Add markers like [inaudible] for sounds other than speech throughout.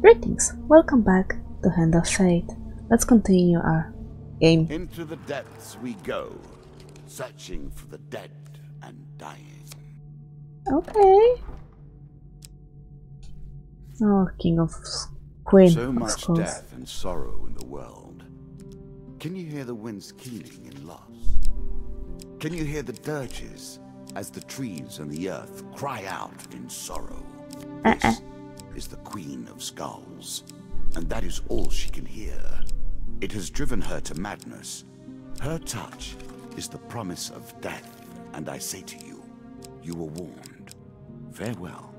Greetings, welcome back to Hand of Fate. Let's continue our game. Into the depths we go, searching for the dead and dying. Okay. Oh, King of Queen So much death and sorrow in the world. Can you hear the winds keening in loss? Can you hear the dirges as the trees and the earth cry out in sorrow? Uh-uh. This is the Queen of Skulls, and that is all she can hear. It has driven her to madness. Her touch is the promise of death, and I say to you, you were warned. Farewell.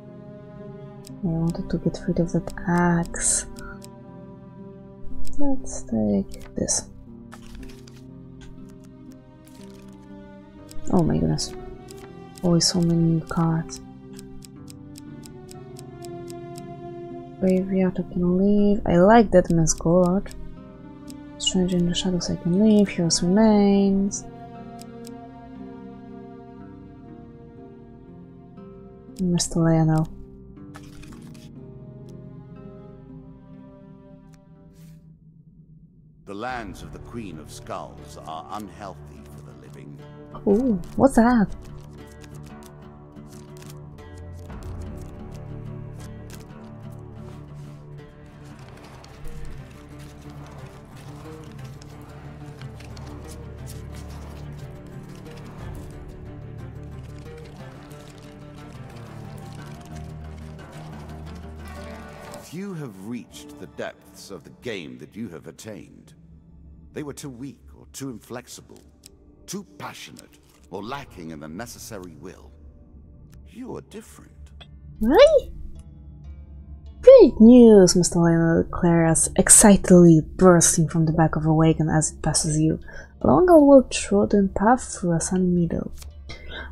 I wanted to get rid of that axe. Let's take this. Oh my goodness. Always so many cards. Graveyard I can leave. I like that man's god. Stranger in the shadows I can leave. Heroes remains. Mr. Lionel. The lands of the Queen of Skulls are unhealthy for the living. Ooh, what's that? Depths of the game that you have attained. They were too weak or too inflexible, too passionate or lacking in the necessary will. You are different. Really? Great news, Mr. Lionel declares, excitedly bursting from the back of a wagon as it passes you, along a well-trodden path through a sunny meadow.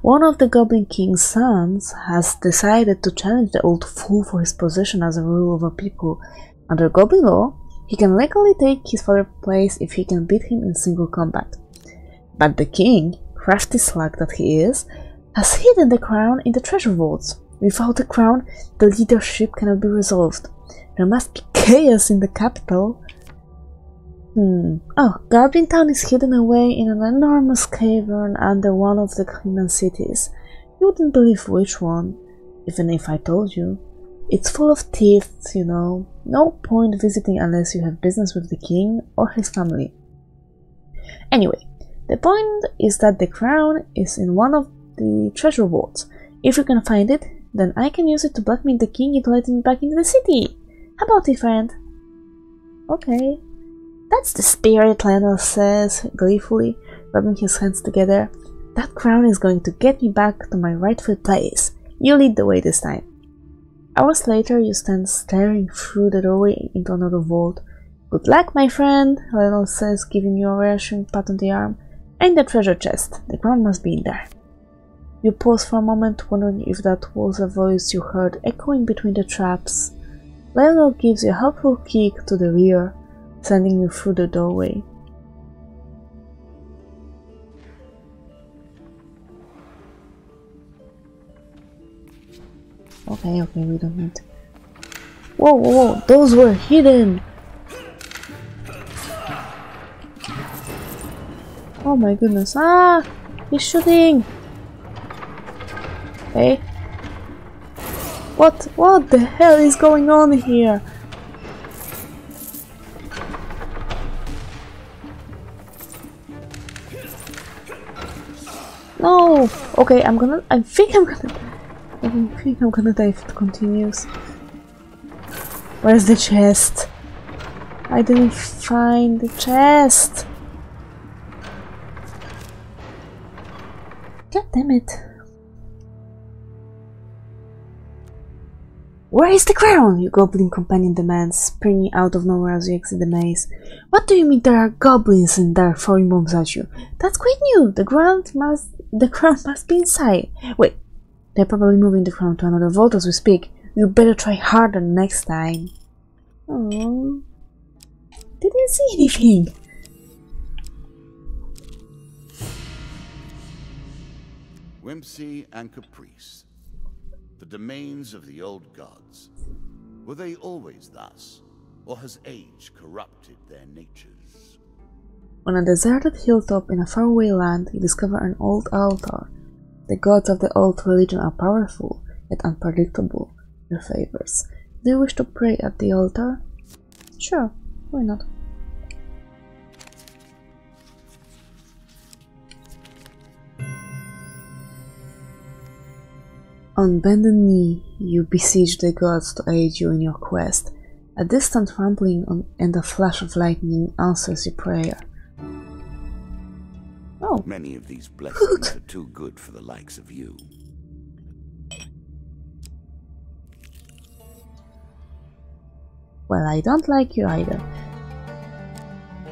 One of the Goblin King's sons has decided to challenge the old fool for his position as a ruler a people. Under Goblin law, he can legally take his father's place if he can beat him in single combat. But the king, crafty slug that he is, has hidden the crown in the treasure vaults. Without the crown, the leadership cannot be resolved. There must be chaos in the capital. Hmm. Oh, Goblin Town is hidden away in an enormous cavern under one of the human cities. You wouldn't believe which one, even if I told you. It's full of thieves, you know. No point visiting unless you have business with the king or his family. Anyway, the point is that the crown is in one of the treasure vaults. If you can find it, then I can use it to blackmail the king into letting me back into the city. How about it, friend? Okay. That's the spirit, Lionel says gleefully, rubbing his hands together. That crown is going to get me back to my rightful place. You lead the way this time. Hours later, you stand staring through the doorway into another vault. Good luck, my friend, Lionel says, giving you a reassuring pat on the arm. And the treasure chest. The crown must be in there. You pause for a moment, wondering if that was a voice you heard echoing between the traps. Lionel gives you a helpful kick to the rear, sending you through the doorway. Okay, okay, we don't need. Whoa, whoa, whoa! Those were hidden! Oh my goodness. Ah! He's shooting! Hey. What? What the hell is going on here? No! Okay, I'm gonna. I think I'm gonna. I think I'm gonna die if it continues. Where's the chest? I didn't find the chest! God damn it. Where is the crown? Your goblin companion demands, springing out of nowhere as you exit the maze. What do you mean there are goblins in there throwing bombs at you? That's quite new. The ground must the crown must be inside. Wait, they're probably moving the crown to another vault as we speak. You better try harder next time. Oh, didn't see anything. Whimsy and caprice, the domains of the old gods. Were they always thus? Or has age corrupted their natures? On a deserted hilltop in a faraway land, you discover an old altar. The gods of the old religion are powerful, yet unpredictable. Their favors. Do you wish to pray at the altar? Sure, why not? On bended knee, you beseech the gods to aid you in your quest. A distant rumbling and a flash of lightning answers your prayer. Oh, Many of these blessings are too good for the likes of you. well, I don't like you either.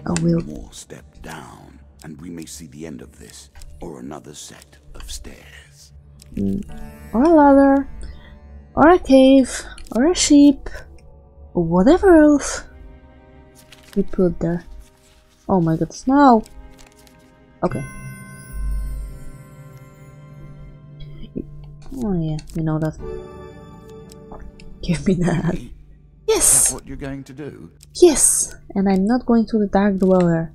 I will. One more step down, and we may see the end of this, or another set of stairs. Mm. Or a ladder, or a cave, or a sheep, or whatever else you put there. Oh my god, no! Okay. Oh yeah, you know that. Give me that. Yes! that what you're going to do? Yes! And I'm not going to the Dark Dweller.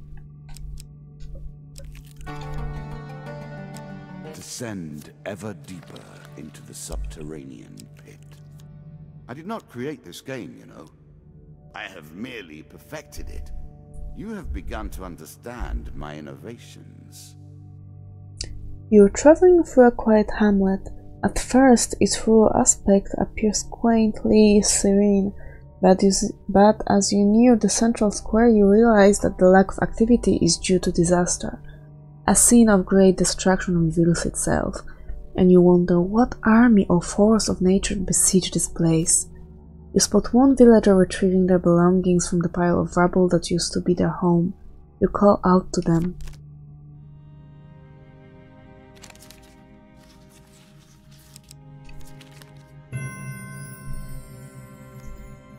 Descend ever deeper into the subterranean pit. I did not create this game, you know. I have merely perfected it. You have begun to understand my innovations. You're traveling through a quiet hamlet. At first, its rural aspect appears quaintly serene, but, you, s- but as you near the central square, you realize that the lack of activity is due to disaster. A scene of great destruction reveals itself, and you wonder what army or force of nature besieged this place. You spot one villager retrieving their belongings from the pile of rubble that used to be their home. You call out to them,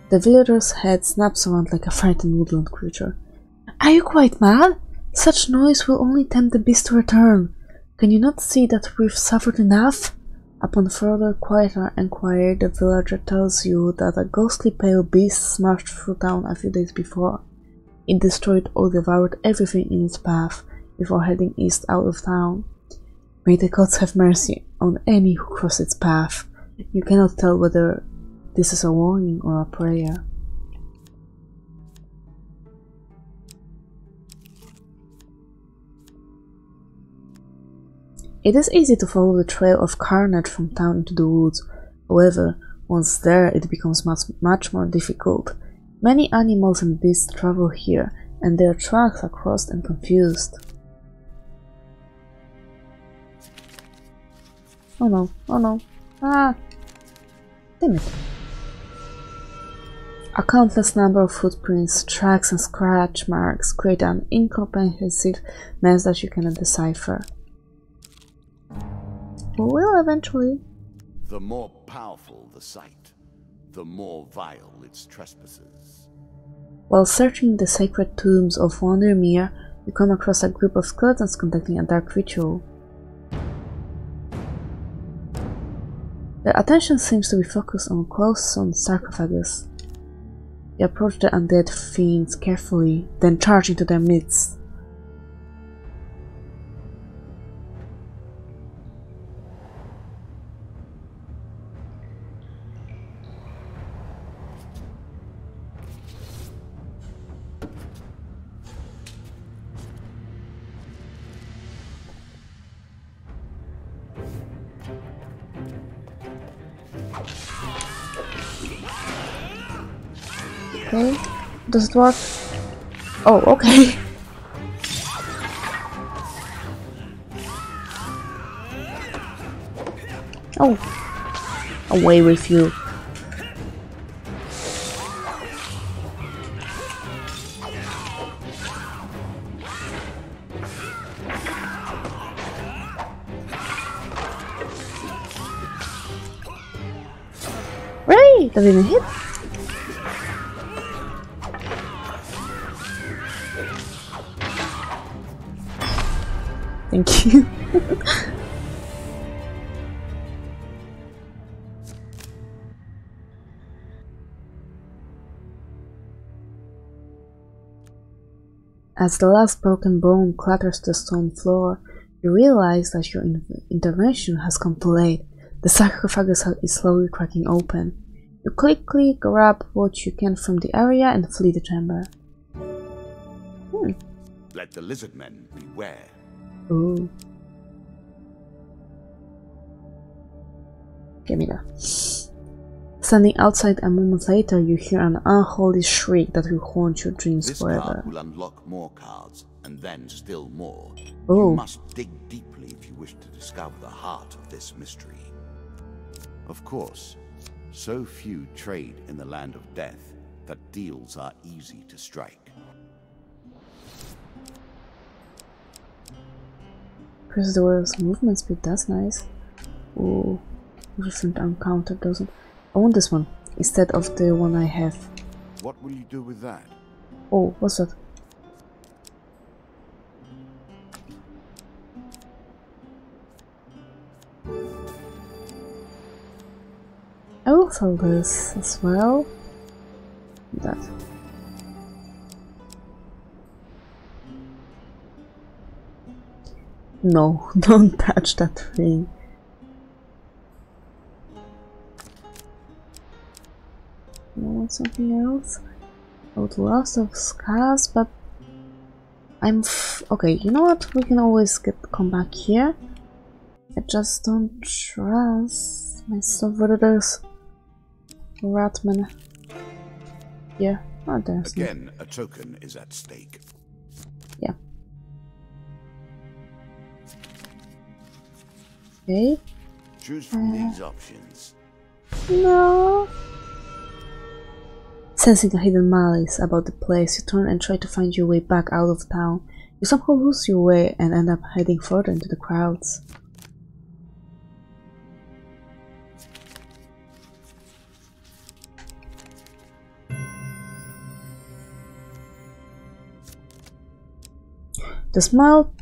The villager's head snaps around like a frightened woodland creature. Are you quite mad? Such noise will only tempt the beast to return. Can you not see that we've suffered enough? Upon further quieter inquiry, the villager tells you that a ghostly pale beast smashed through town a few days before. It destroyed or devoured everything in its path before heading east out of town. May the gods have mercy on any who cross its path. You cannot tell whether this is a warning or a prayer. It is easy to follow the trail of carnage from town into the woods. However, once there, it becomes much, much more difficult. Many animals and beasts travel here, and their tracks are crossed and confused. Oh no, oh no. Ah! Damn it. A countless number of footprints, tracks, and scratch marks create an incomprehensive mess that you cannot decipher. We will eventually. The more powerful the site, the more vile its trespasses. While searching the sacred tombs of Wandermere, you come across a group of skeletons conducting a dark ritual. Their attention seems to be focused on a close-on sarcophagus. You approach the undead fiends carefully, then charge into their midst. Okay. Does it work? Oh, okay. [laughs] Oh. Away with you. The last broken bone clatters to the stone floor, you realize that your in intervention has come too late. The sarcophagus is slowly cracking open. You quickly grab what you can from the area and flee the chamber. Hmm. Let the lizard men beware. Ooh. Give me that. Standing outside a moment later, you hear an unholy shriek that will haunt your dreams this forever. card will unlock more cards, and then still more. Oh. You must dig deeply if you wish to discover the heart of this mystery. Of course, so few trade in the land of death that deals are easy to strike. Press the wheel's movement speed, that's nice. Ooh, recent encounter doesn't. I want this one instead of the one I have. What will you do with that? Oh, what's that? I will sell this as well. That. No, [laughs] don't touch that thing. Want something else. I would lots of scars, but I'm okay. You know what? We can always get come back here. I just don't trust myself whether there's Ratman. Yeah, oh, there's no- Again, a token is at stake. Yeah. Okay. Choose from these options. No. Sensing a hidden malice about the place, you turn and try to find your way back out of town. You somehow lose your way and end up heading further into the crowds. The small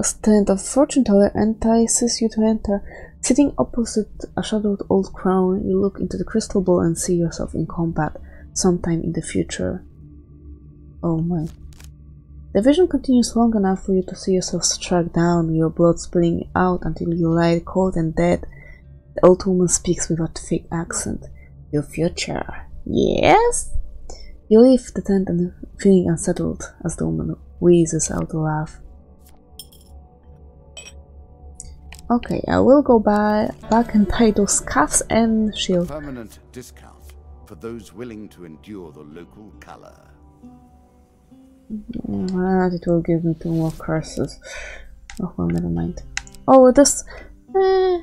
stand of fortune teller entices you to enter. Sitting opposite a shadowed old crown, you look into the crystal ball and see yourself in combat sometime in the future. Oh my. The vision continues long enough for you to see yourself struck down, your blood spilling out until you lie cold and dead. The old woman speaks with a thick accent. Your future. Yes? You leave the tent and feeling unsettled as the woman wheezes out a laugh. Okay, I will go by back and buy those cuffs and shield. Permanent discount for those willing to endure the local color. Mm, it will give me two more curses. Oh well, never mind. Oh, this. Eh,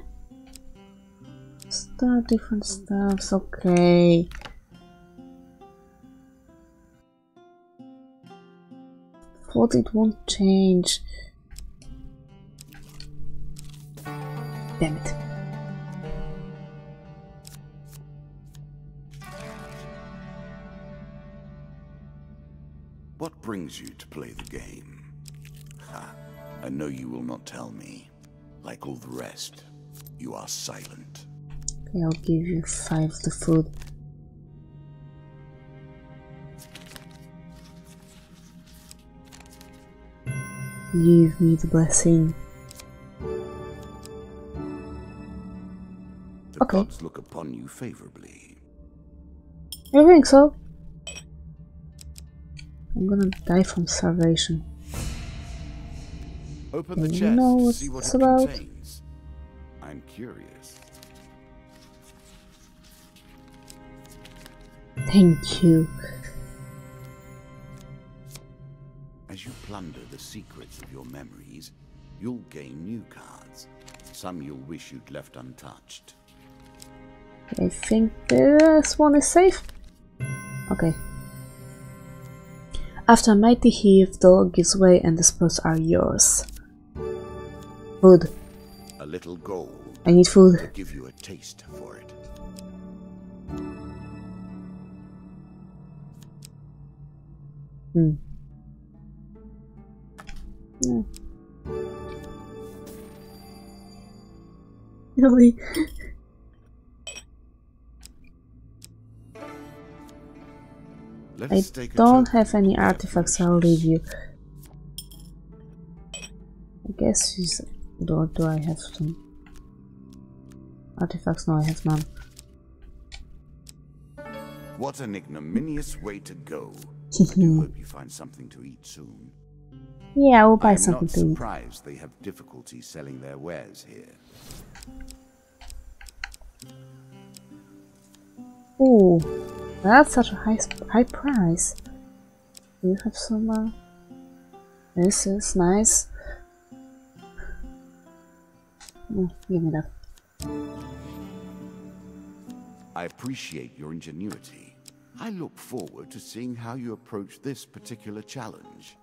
different stuffs. Okay. Thought it won't change. Damn it. What brings you to play the game? Ha, I know you will not tell me. Like all the rest, you are silent. Okay, I'll give you five of the food. Give me the blessing. The Okay. gods look upon you favorably. You think so? I'm gonna die from starvation. Open the chest, know what see what it's it about? contains. I'm curious. Thank you. As you plunder the secrets of your memories, you'll gain new cards. Some you'll wish you'd left untouched. I think this one is safe. Okay. After a mighty heave, the log gives way and the spurs are yours. Food. A little gold I need food. to give you a taste for it. Hmm. Yeah. Really? I us take a don't have any artifacts, I'll leave you. I guess she's... Do, do I have some artifacts? No, I have none. What an ignominious way to go. [laughs] I do hope you find something to eat soon. Yeah, I will buy I'm something not to eat. surprised they have difficulty selling their wares here. Oh, that's such a high high price. Do you have some? Uh... This is nice. Mm, give me that. I appreciate your ingenuity. I look forward to seeing how you approach this particular challenge.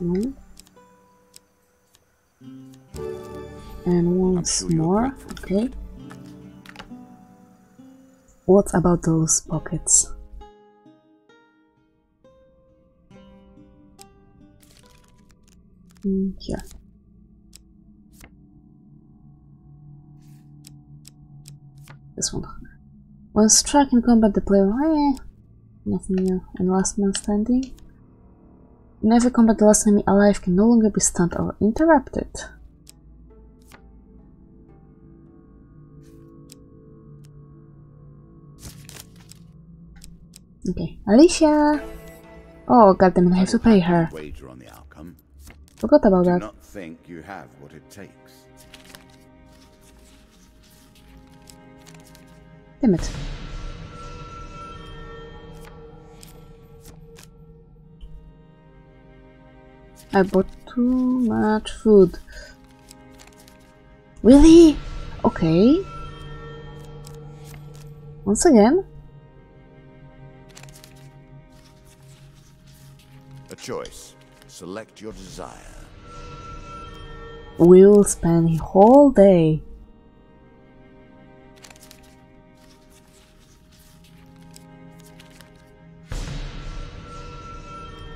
Mm. And once sure more. Okay. What about those pockets? Mm, here. This one. When struck in combat, the player. Eh, nothing new. And last man standing. In every combat, the last enemy alive can no longer be stunned or interrupted. Okay, Alicia! Oh, goddammit, I have to pay her. Wager on the outcome. Forgot about that. not think you have what it takes. Damn it. I bought too much food. Really? Okay. Once again. Choice. Select your desire. We'll spend a whole day.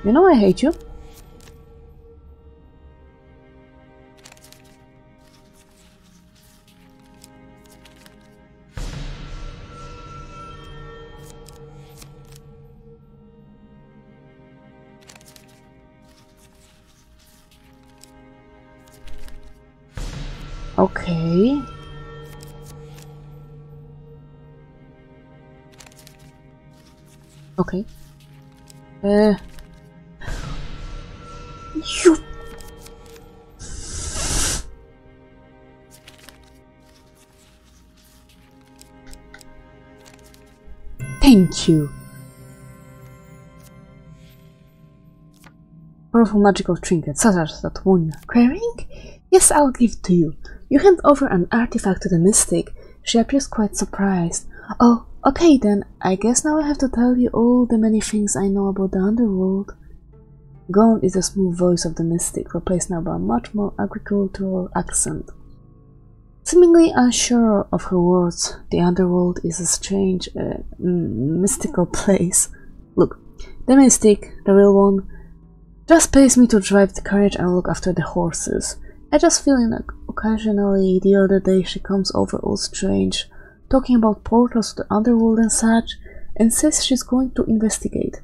You know I hate you. Powerful magical trinket, such as that one you're carrying? Yes, I'll give it to you. You hand over an artifact to the mystic. She appears quite surprised. Oh, okay then. I guess now I have to tell you all the many things I know about the underworld. Gone is the smooth voice of the mystic, replaced now by a much more agricultural accent. Seemingly unsure of her words, the underworld is a strange, uh, mystical [laughs] place. Look, the mystic, the real one, just pays me to drive the carriage and look after the horses. I just feel like occasionally the other day she comes over all strange, talking about portals to the underworld and such, and says she's going to investigate.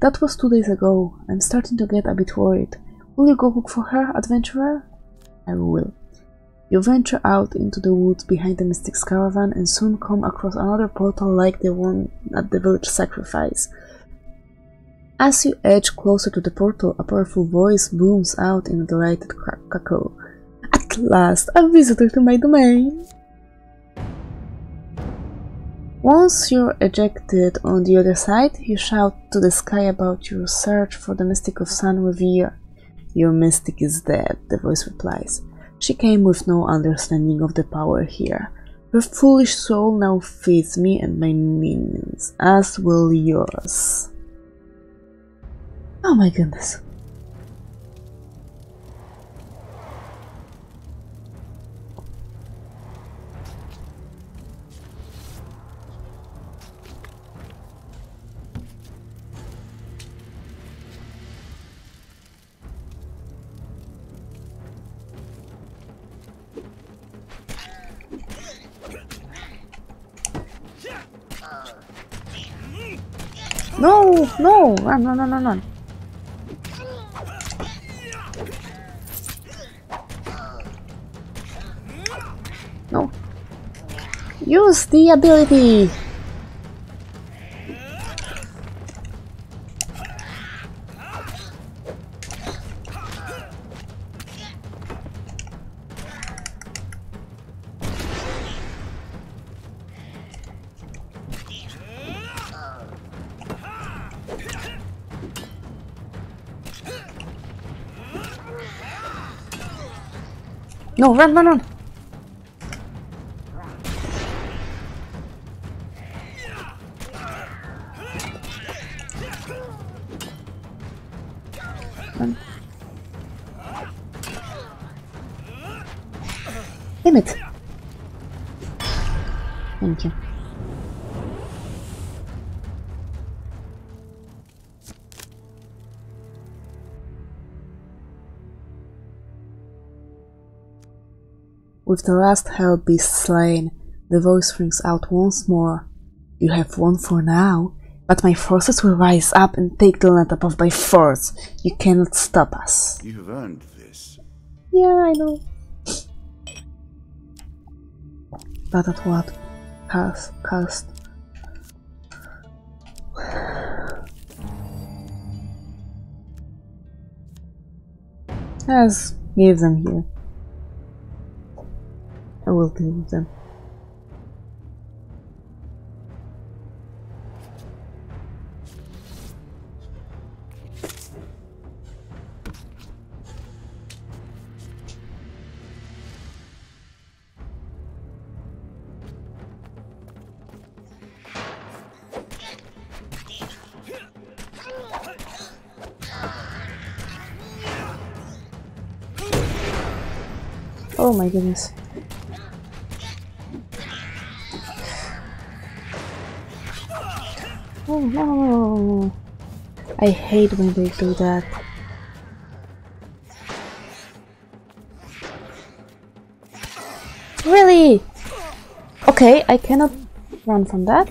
That was two days ago. I'm starting to get a bit worried. Will you go look for her, adventurer? I will. You venture out into the woods behind the Mystic's caravan and soon come across another portal like the one at the village sacrifice. As you edge closer to the portal, a powerful voice booms out in a delighted cackle. At last, a visitor to my domain! Once you're ejected on the other side, you shout to the sky about your search for the mystic of San Revere. Your mystic is dead, the voice replies. She came with no understanding of the power here. Her foolish soul now feeds me and my minions, as will yours. Oh my goodness. No, no, run, run, run, run, Use the ability! No, run, run, run! Damn it! Thank you. With the last hell beast slain, the voice rings out once more. You have won for now, but my forces will rise up and take the land above by force. You cannot stop us. You have earned this. Yeah, I know. But at what cost? cost? Yes, give them here. I will deal with them. Goodness. Oh no! I hate when they do that. Really? Okay, I cannot run from that.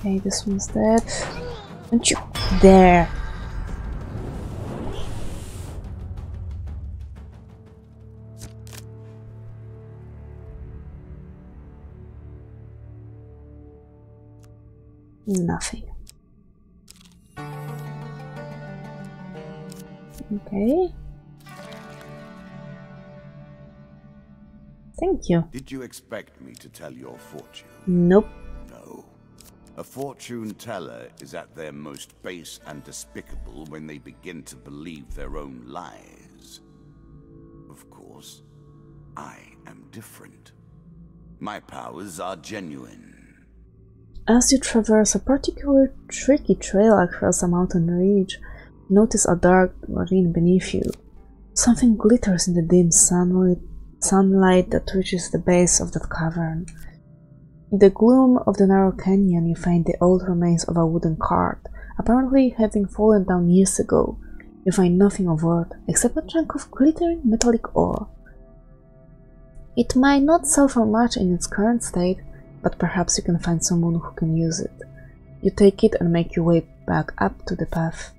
Okay, this one's dead. Don't you there? Nothing. Okay. Thank you. Did you expect me to tell your fortune? Nope. A fortune teller is at their most base and despicable when they begin to believe their own lies. Of course, I am different. My powers are genuine. As you traverse a particularly tricky trail across a mountain ridge, notice a dark ravine beneath you. Something glitters in the dim sunlight, sunlight that reaches the base of that cavern. In the gloom of the narrow canyon, you find the old remains of a wooden cart, apparently having fallen down years ago. You find nothing of worth except a chunk of glittering metallic ore. It might not sell for much in its current state, but perhaps you can find someone who can use it. You take it and make your way back up to the path.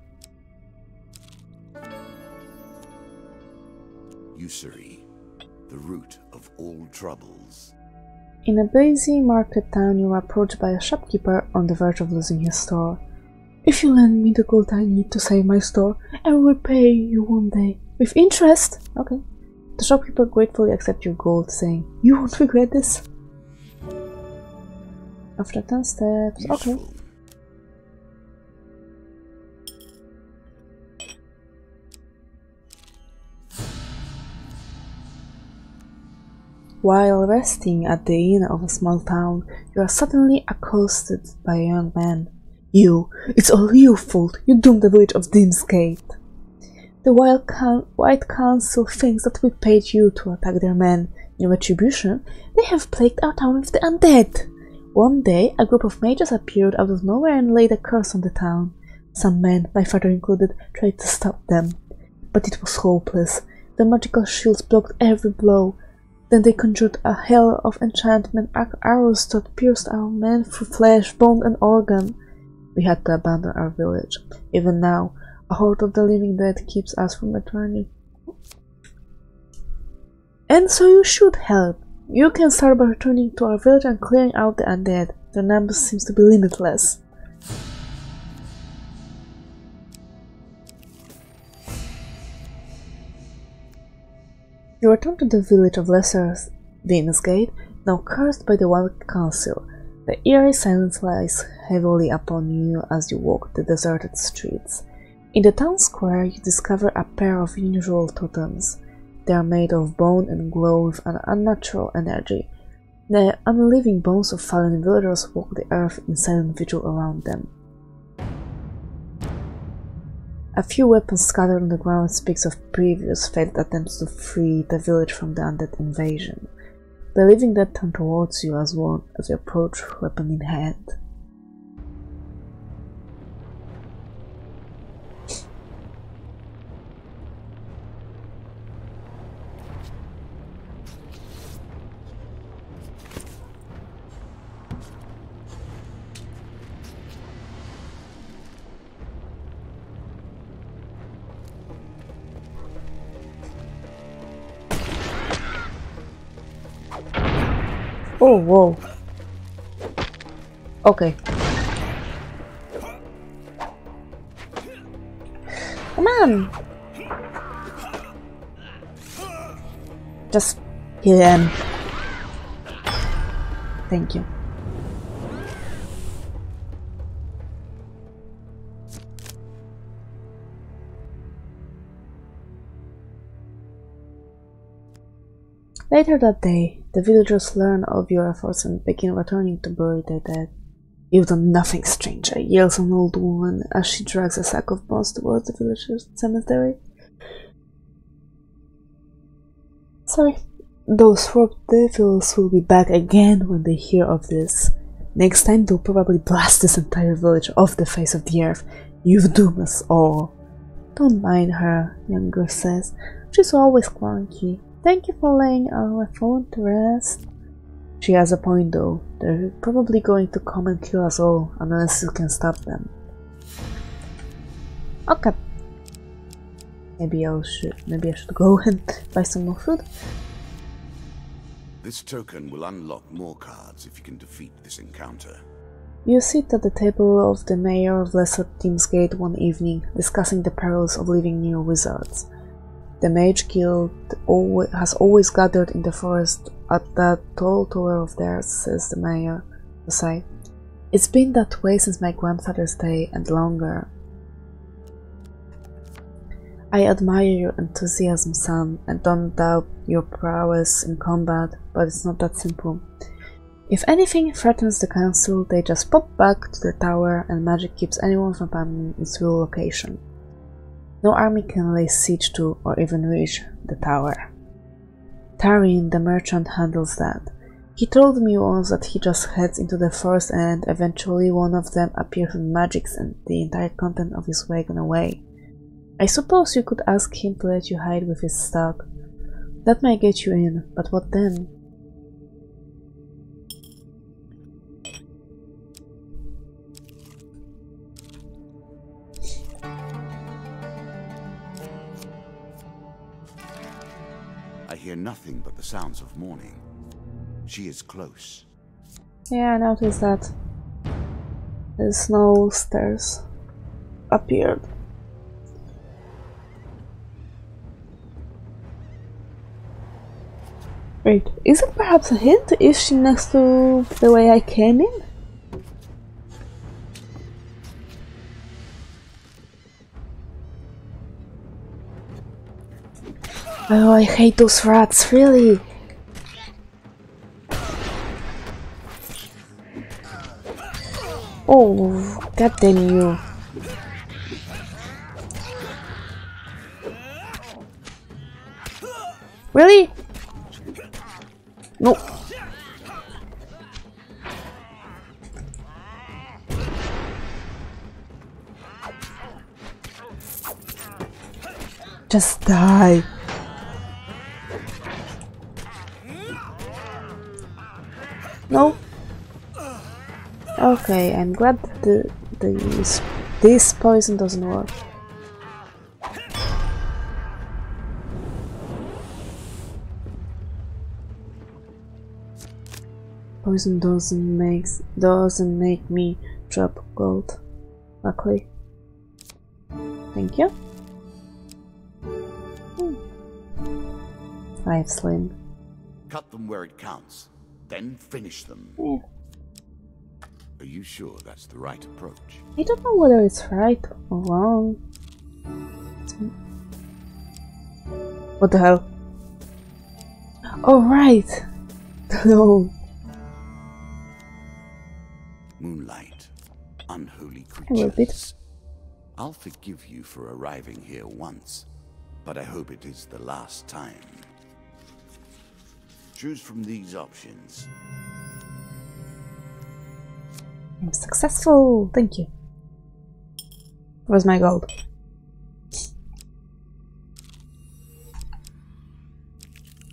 Usury, the root of all troubles. In a busy market town, you are approached by a shopkeeper on the verge of losing his store. If you lend me the gold I need to save my store, I will pay you one day. With interest! Okay. The shopkeeper gratefully accepts your gold, saying, You won't regret this. After 10 steps, okay. While resting at the inn of a small town, you are suddenly accosted by a young man. You, it's all your fault. You doomed the village of Dimsgate. The White Council thinks that we paid you to attack their men. In retribution, they have plagued our town with the undead. One day, a group of mages appeared out of nowhere and laid a curse on the town. Some men, my father included, tried to stop them, but it was hopeless. The magical shields blocked every blow. Then they conjured a hell of enchantment ar- arrows that pierced our men through flesh, bone, and organ. We had to abandon our village. Even now, A horde of the living dead keeps us from returning. And so you should help. You can start by returning to our village and clearing out the undead. Their number seems to be limitless. You return to the village of Lesser Gate, now cursed by the Wild Council. The eerie silence lies heavily upon you as you walk the deserted streets. In the town square, you discover a pair of unusual totems. They are made of bone and glow with an unnatural energy. The unliving bones of fallen villagers walk the earth in silent vigil around them. A few weapons scattered on the ground speaks of previous failed attempts to free the village from the undead invasion. The living dead turn towards you as one as you approach, weapon in hand. Whoa. Okay. Come on! Just kill him. Thank you. Later that day, the villagers learn of your efforts and begin returning to bury their dead. You've done nothing, stranger, yells an old woman as she drags a sack of bones towards the villagers' cemetery. Sorry. Those robbed devils will be back again when they hear of this. Next time they'll probably blast this entire village off the face of the earth. You've doomed us all. Don't mind her, Younger says. She's always clunky. Thank you for laying our phone to rest. She has a point though. They're probably going to come and kill us all unless you can stop them. Okay. Maybe I should maybe I should go [laughs] and buy some more food. This token will unlock more cards if you can defeat this encounter. You sit at the table of the mayor of Lesser Gate one evening, discussing the perils of living near wizards. The Mage Guild has always gathered in the forest at that tall tower of theirs, says the mayor, aside. It's been that way since my grandfather's day and longer. I admire your enthusiasm, son, and don't doubt your prowess in combat, but it's not that simple. If anything threatens the council, they just pop back to the tower and magic keeps anyone from finding its real location. No army can lay siege to or even reach the tower. Tarin, the merchant, handles that. He told me once that he just heads into the forest and eventually one of them appears with magics and the entire content of his wagon away. I suppose you could ask him to let you hide with his stock. That might get you in, but what then? Nothing but the sounds of mourning. She is close. Yeah, I noticed that. The snow stairs appeared. Wait, is it perhaps a hint? Is she next to the way I came in? Oh, I hate those rats, really. Oh, god damn you. Really? No. Just die. Okay, I'm glad the, the, this poison doesn't work. Poison doesn't makes doesn't make me drop gold. Luckily. Thank you. Hmm. I have slain. Cut them where it counts, then finish them. Yeah. Are you sure that's the right approach? I don't know whether it's right or wrong. What the hell? Oh right! [laughs] no. Moonlight, unholy creatures. I'll forgive you for arriving here once, but I hope it is the last time. Choose from these options. I'm successful! Thank you. Where's my gold?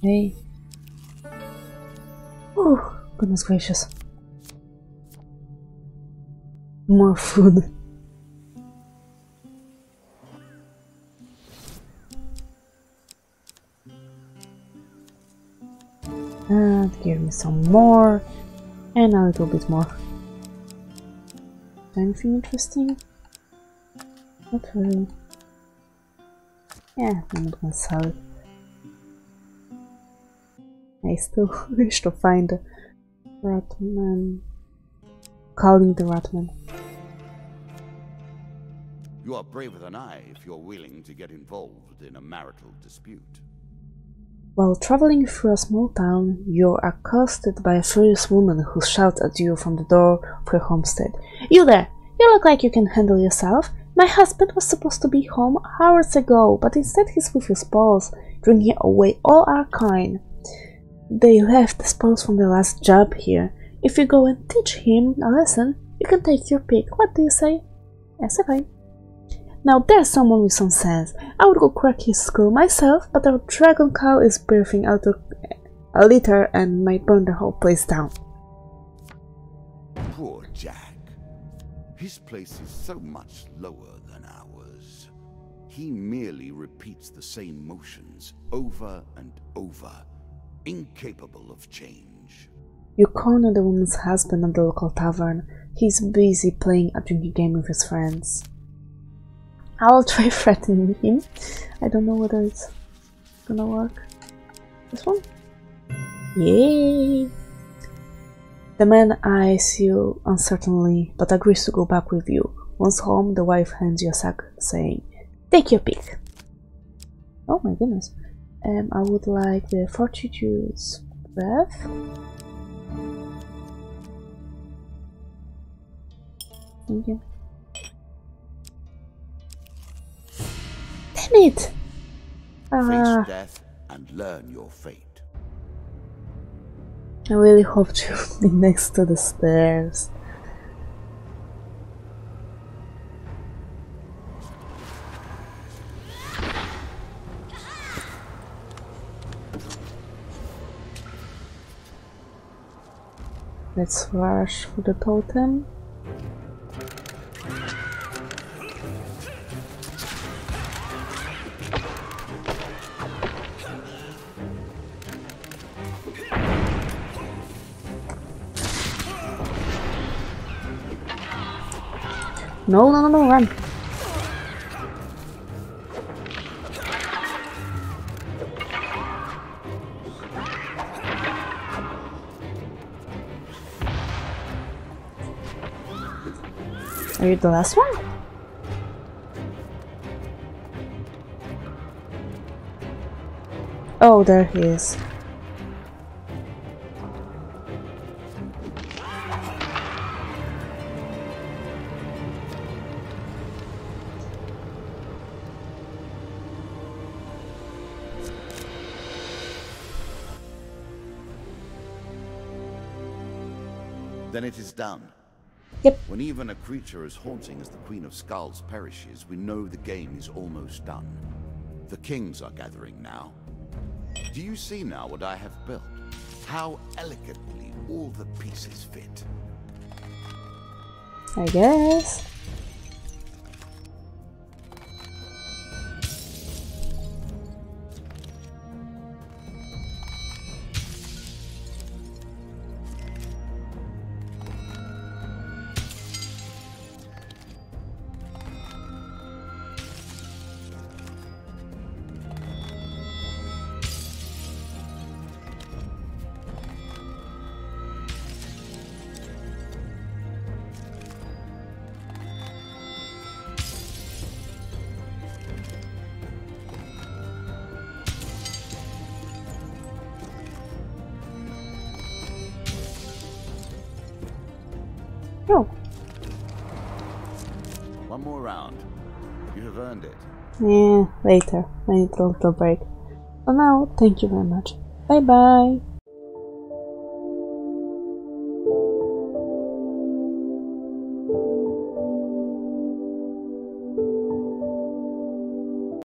Hey. Oh, goodness gracious. More food. And give me some more. And a little bit more. Anything interesting? Not really. Yeah, I'm not gonna sell it. I still [laughs] wish to find the Ratman. Calling the Ratman. You are braver than I if you're willing to get involved in a marital dispute. While traveling through a small town, you're accosted by a furious woman who shouts at you from the door of her homestead. You there! You look like you can handle yourself. My husband was supposed to be home hours ago, but instead he's with his spoils, drinking away all our kind. They left the spoils from the last job here. If you go and teach him a lesson, you can take your pick. What do you say? Yes, fine. Now there's someone with some sense. I would go crack his skull myself, but our dragon cow is birthing out a, a litter and might burn the whole place down. Poor Jack. His place is so much lower than ours. He merely repeats the same motions over and over, incapable of change. You corner the woman's husband at the local tavern. He's busy playing a drinking game with his friends. I'll [laughs] try threatening him. I don't know whether it's gonna work. This one? Yay! The man eyes you uncertainly, but agrees to go back with you. Once home, the wife hands you a sack, saying, Take your pick. Oh my goodness. Um, I would like the Fortitude's Breath. Thank you. Damn it! Face Ah, death and learn your fate. I really hope to [laughs] be next to the stairs. Let's rush for the totem. No, no, no, no, run. Are you the last one? Oh, there he is. Yep. When even a creature as haunting as the Queen of Skulls perishes, we know the game is almost done. The kings are gathering now. Do you see now what I have built? How elegantly all the pieces fit. I guess. Later. I need a little break. For now, thank you very much. Bye bye.